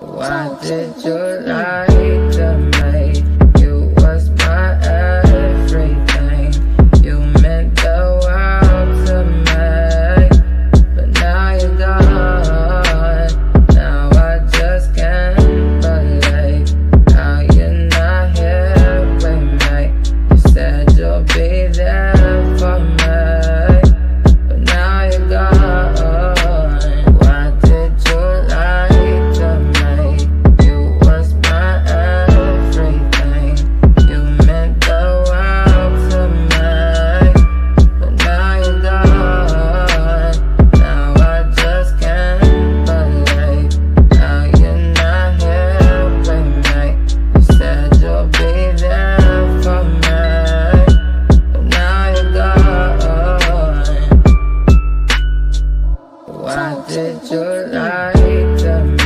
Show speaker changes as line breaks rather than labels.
Why did you lie gone.